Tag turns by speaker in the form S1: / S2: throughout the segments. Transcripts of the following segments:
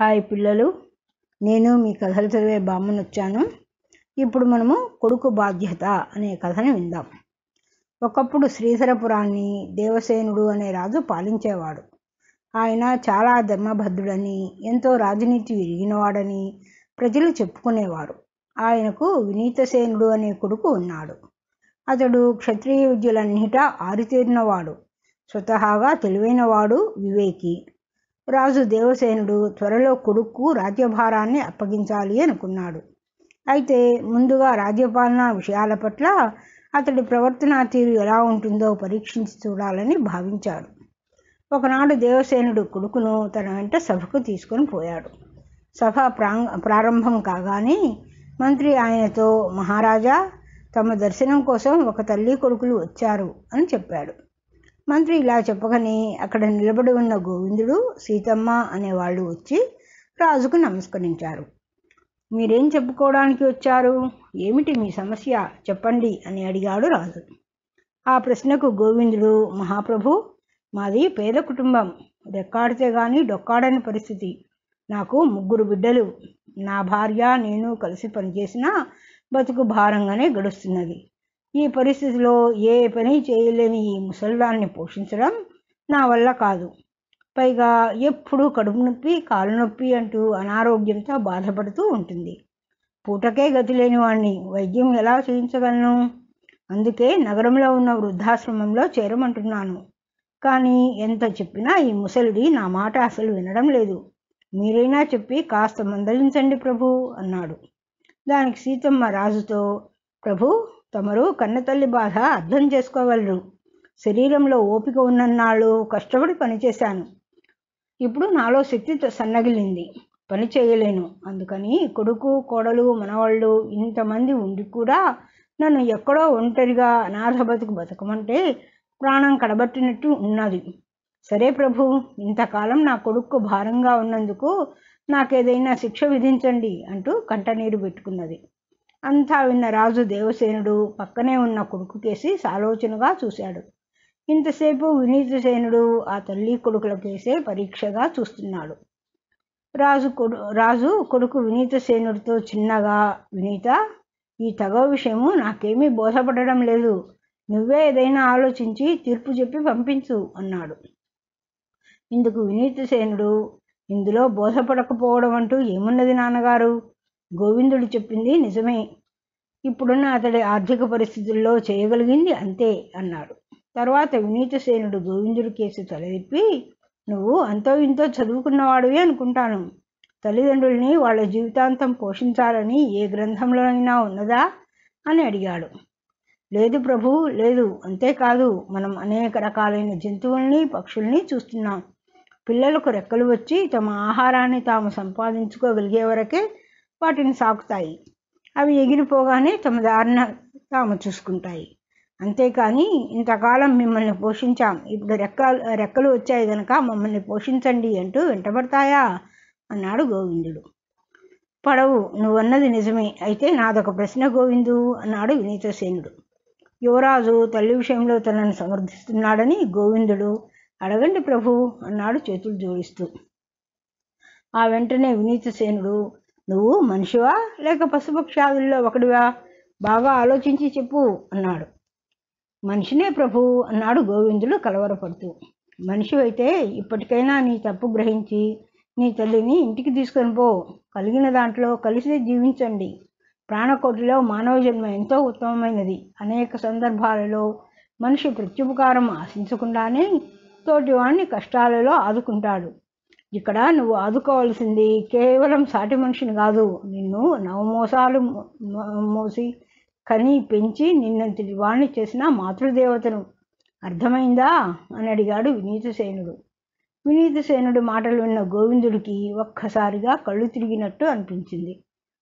S1: Hi పిల్లలు. నేను మీ కథలు చదివే బామ్మను వచ్చాను. ఇప్పుడు మనము కొడుకు బాధ్యత అనే కథను విందాం. ఒకప్పుడు శ్రీధరపురాన్ని దేవసేనుడు అనే రాజు పాలించేవాడు. ఆయన చాలా ధర్మభద్రుడని ఎంతో రాజనీతి విరిగినవాడని ప్రజలు చెప్పుకునేవారు. ఆయనకు వినీతసేనుడు అనే కొడుకు ఉన్నాడు. అతడు క్షత్రియ విద్యలన్నిటా ఆరితేరినవాడు. స్వతహాగా తెలివైనవాడు వివేకి. రాజు దేవసేనుడు త్వరలో కొడుకు రాజ్యభారాన్ని అప్పగించాలి అనుకున్నాడు. అయితే ముందుగా రాజ్యపాలన విషయాల పట్ల అతడి ప్రవర్తనా తీరు ఎలా ఉంటుందో పరీక్షించి చూడాలని భావించాడు. ఒకనాడు దేవసేనుడు కొడుకును తన వెంట సభకు తీసుకొని పోయాడు. సభ ప్రాంగ ప్రారంభం కాగానే మంత్రి ఆయనతో మహారాజా తమ దర్శనం కోసం ఒక తల్లి కొడుకులు వచ్చారు అని చెప్పాడు. మంత్రి ఇలా చెప్పగానే అక్కడ నిలబడి ఉన్న గోవిందుడు సీతమ్మ అనేవాళ్ళు వచ్చి రాజుకు నమస్కరించారు. మీరేం చెప్పుకోవడానికి వచ్చారు? ఏమిటి మీ సమస్య? చెప్పండి అని అడిగాడు రాజు. ఆ ప్రశ్నకు గోవిందుడు మహాప్రభు మాది పేద కుటుంబం. రెక్కాడితే గాని డొక్కాడని పరిస్థితి. నాకు ముగ్గురు బిడ్డలు. నా భార్య నేను కలిసి పనిచేసిన బతుకు భారంగానే గడుస్తున్నది. ఈ పరిస్థితిలో ఏ పని చేయలేని ఈ ముసల్దాన్ని పోషించడం నా వల్ల కాదు. పైగా ఎప్పుడూ కడుపు నొప్పి కాలు నొప్పి అంటూ అనారోగ్యంతో బాధపడుతూ ఉంటుంది. పూటకే గతి లేని వాణ్ణి వైద్యం ఎలా చేయించగలను? అందుకే నగరంలో ఉన్న వృద్ధాశ్రమంలో చేరమంటున్నాను. కానీ ఎంత చెప్పినా ఈ ముసలిడి నా మాట అసలు వినడం లేదు. మీరైనా చెప్పి కాస్త మందలించండి ప్రభు అన్నాడు. దానికి సీతమ్మ రాజుతో ప్రభు తమరు కన్నతల్లి బాధ అర్థం చేసుకోగలరు. శరీరంలో ఓపిక ఉన్నన్నాళ్ళు కష్టపడి పనిచేశాను. ఇప్పుడు నాలో శక్తి సన్నగిలింది. పని చేయలేను. అందుకని కొడుకు కోడలు మనవాళ్ళు ఇంతమంది ఉండి కూడా నన్ను ఎక్కడో ఒంటరిగా అనాథ బతుకు బతకమంటే ప్రాణం కడబట్టినట్టు ఉన్నది. సరే ప్రభు ఇంతకాలం నా కొడుకు భారంగా ఉన్నందుకు నాకేదైనా శిక్ష విధించండి అంటూ కంటనీరు పెట్టుకున్నది. అంతా విన్న రాజు దేవసేనుడు పక్కనే ఉన్న కొడుకు కేసి సాలోచనగా చూశాడు. ఇంతసేపు వినీతసేనుడు ఆ తల్లి కొడుకులకేసే పరీక్షగా చూస్తున్నాడు. రాజు కొడు రాజు కొడుకు వినీతసేనుడితో చిన్నగా వినీత ఈ తగవ విషయము నాకేమీ బోధపడడం లేదు. నువ్వే ఏదైనా ఆలోచించి తీర్పు చెప్పి పంపించు అన్నాడు. ఇందుకు వినీతసేనుడు ఇందులో బోధపడకపోవడం అంటూ ఏమున్నది నాన్నగారు? గోవిందుడు చెప్పింది నిజమే. ఇప్పుడున్న అతడి ఆర్థిక పరిస్థితుల్లో చేయగలిగింది అంతే అన్నాడు. తర్వాత వినీతసేనుడు గోవిందుడి కేసు తలదిప్పి నువ్వు అంతో ఇంతో చదువుకున్నవాడివి అనుకుంటాను. తల్లిదండ్రుల్ని వాళ్ళ జీవితాంతం పోషించాలని ఏ గ్రంథంలో అయినా ఉన్నదా? అని అడిగాడు. లేదు ప్రభు లేదు. అంతేకాదు మనం అనేక రకాలైన జంతువుల్ని పక్షుల్ని చూస్తున్నాం. పిల్లలకు రెక్కలు వచ్చి తమ ఆహారాన్ని తాము సంపాదించుకోగలిగే వరకే వాటిని సాకుతాయి. అవి ఎగిరిపోగానే తమ దారిన తాము చూసుకుంటాయి. అంతేకాని ఇంతకాలం మిమ్మల్ని పోషించాం. ఇప్పుడు రెక్క రెక్కలు వచ్చాయి గనక మమ్మల్ని పోషించండి అంటూ వెంటబడతాయా? అన్నాడు గోవిందుడు. పడవు నువ్వన్నది నిజమే. అయితే నాదొక ప్రశ్న గోవిందు అన్నాడు వినీతసేనుడు. యువరాజు తల్లి విషయంలో తనను సమర్థిస్తున్నాడని గోవిందుడు. అడగండి ప్రభు అన్నాడు చేతులు జోడిస్తూ. ఆ వెంటనే వినీతసేనుడు నువ్వు మనిషివా? లేక పశుపక్షాదుల్లో ఒకడివా? బాగా ఆలోచించి చెప్పు అన్నాడు. మనిషినే ప్రభు అన్నాడు గోవిందుడు కలవరపడుతూ. మనిషి అయితే ఇప్పటికైనా నీ తప్పు గ్రహించి నీ తల్లిని ఇంటికి తీసుకొని పో. కలిగిన దాంట్లో కలిసి జీవించండి. ప్రాణకోటిలో మానవ జన్మ ఎంతో ఉత్తమమైనది. అనేక సందర్భాలలో మనిషి ప్రత్యుపకారం ఆశించకుండానే తోటివాణ్ణి కష్టాలలో ఆదుకుంటాడు. ఇక్కడ నువ్వు ఆదుకోవాల్సింది కేవలం సాటి మనిషిని కాదు. నిన్ను నవమోసాలు మోసి కని పెంచి నిన్నంతటి వాణ్ణి చేసిన మాతృదేవతను. అర్థమైందా? అని అడిగాడు వినీతసేనుడు. వినీతసేనుడు మాటలు విన్న గోవిందుడికి ఒక్కసారిగా కళ్ళు తిరిగినట్టు అనిపించింది.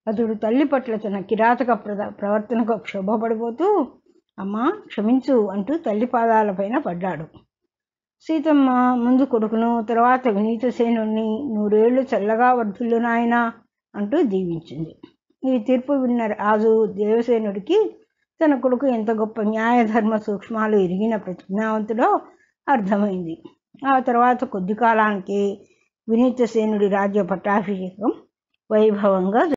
S1: అతడు తల్లి పట్ల తన కిరాతక ప్రవర్తనకు క్షోభపడిపోతూ అమ్మా క్షమించు అంటూ తల్లి పాదాలపైన పడ్డాడు. సీతమ్మ ముందు కొడుకును తర్వాత వినీతసేనుణ్ణి నూరేళ్ళు చల్లగా వర్ధులు నాయనా అంటూ దీవించింది ఈ తీర్పు విన్న రాజు దేవసేనుడికి తన కొడుకు ఎంత గొప్ప న్యాయధర్మ సూక్ష్మాలు ఎరిగిన ప్రతిజ్ఞావంతుడో అర్థమైంది. ఆ తర్వాత కొద్ది కాలానికి వినీతసేనుడి రాజ్య పట్టాభిషేకం వైభవంగా